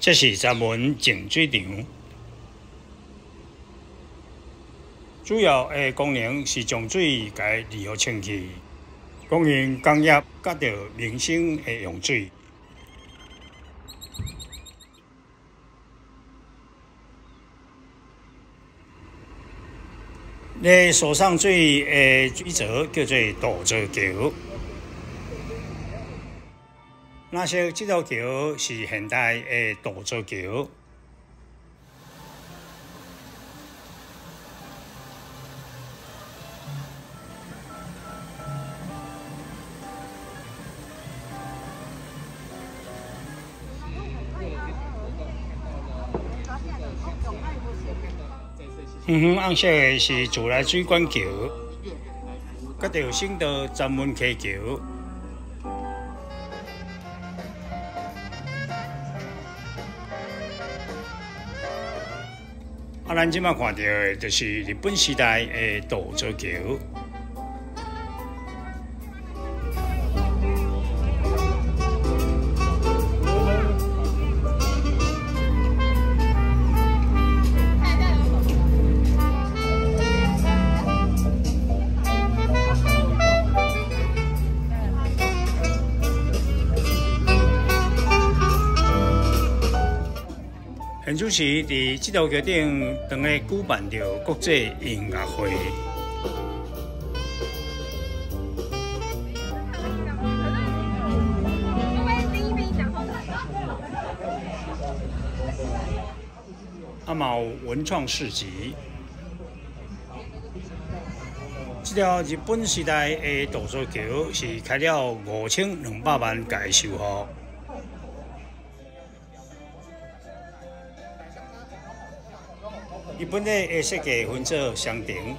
这是咱们净水场，主要的功能是将水改利用清气，供应工业甲着民生的用水。咧，所上水的水槽叫做大槽桥。那些这座桥是现代的大槽桥。远远暗色的是自来水管桥，佮着新的专门溪桥。啊，咱即马看到的，就是日本时代的大座桥。现就是伫这条桥顶，当个举办着国际音乐会。阿毛文创市集，这条日本时代的大座桥是开了五千两百万介修好。日本的诶设计分做双顶，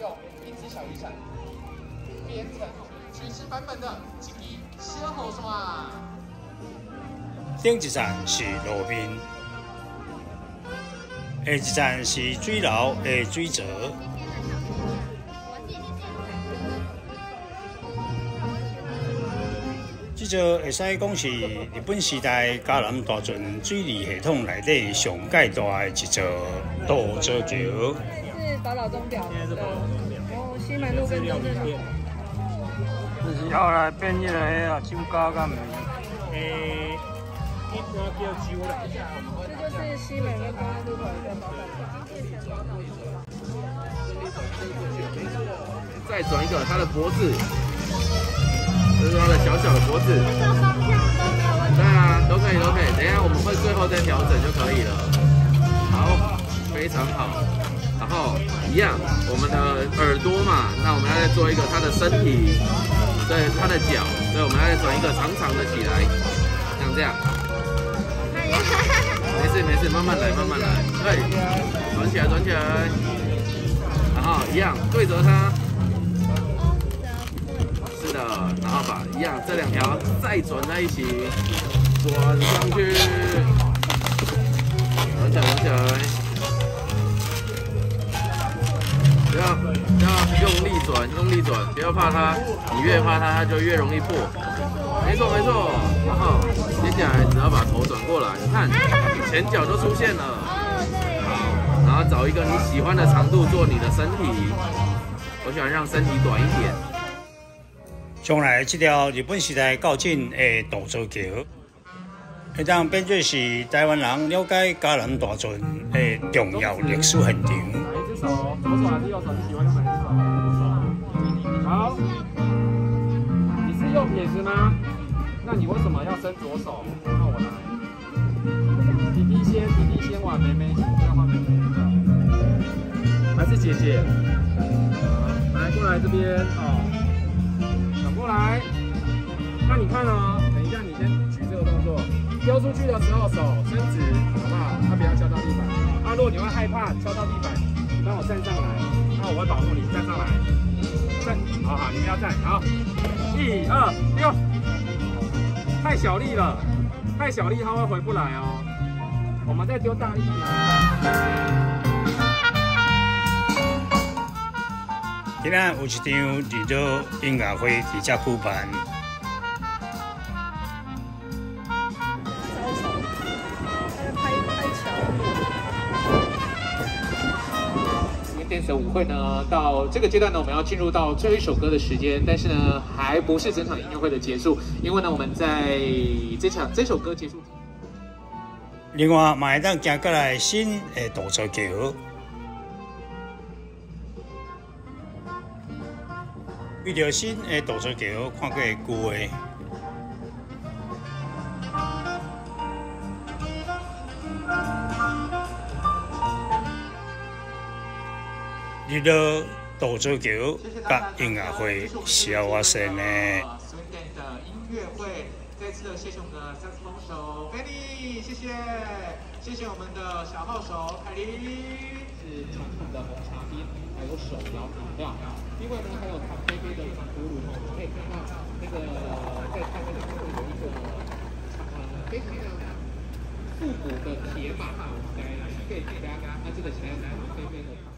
有冰丝小雨伞，编版本的小雨伞。顶一站是路面，下一站是水楼的水槽。这会使讲是日本时代嘉南大圳水利系统内底上界大的一座大座桥。是宝岛钟表，对，然后西门路跟中正路。就是后来变起来啊，酒家咁诶，一般叫酒啦。这就是西门跟中正路口一个宝岛再转一个，它的脖子。这是它的小小的脖子，对啊，都可以，都可以。等一下我们会最后再调整就可以了。好，非常好。然后一样，我们的耳朵嘛，那我们要再做一个它的身体，对，它的脚，所以我们要再转一个长长的起来，像这样。没事没事，慢慢来，慢慢来。对，转起来，转起来。然后一样，对着它。然后把一样这两条再转在一起，转上去，转起来，转起来，不要不要用力转，用力转，不要怕它，你越怕它，它就越容易破。没错没错，然后接下来只要把头转过来，你看前脚就出现了。然后找一个你喜欢的长度做你的身体，我喜欢让身体短一点。将来这条日本时代较近的大座桥，会当变作是台湾人了解嘉南大圳的重要历史现场。哪一只手？左手还是右手？你喜欢用哪只手？好，你是右撇子吗？那你为什么要伸左手？那我来。弟弟先，弟弟先，玩妹妹，要换妹妹。还是姐姐？来，过来这边哦。来，那你看哦，等一下你先举这个动作，丢出去的时候手伸直，好不好？它不要敲到地板。啊，如果你会害怕敲到地板，你帮我站上来，那我会保护你，站上来，站，好好，你们要站，好，一二丢，太小力了，太小力它会回不来哦，我们再丢大力一点。今天有一场日落音乐会伫遮举办。电的舞会呢，到这个阶段呢，我们要进入到最后一首歌的时间，但是呢，还不是整场音乐会的结束，因为呢，我们在这场这首歌结束。另外，马上加过来新诶动作桥。为着新的大洲桥，看过旧的。日落大洲桥，甲音乐会小我生呢。再次的谢谢我们的萨克斯风手 Benny，谢谢，谢谢我们的小号手凯琳，是传统的红茶冰，还有手摇饮料。另外呢，还有咖啡杯的茶葫芦，可以看到那个在咖啡的上面有一个呃非常复古的铁马，来可以给大家，那这个是咖啡杯的。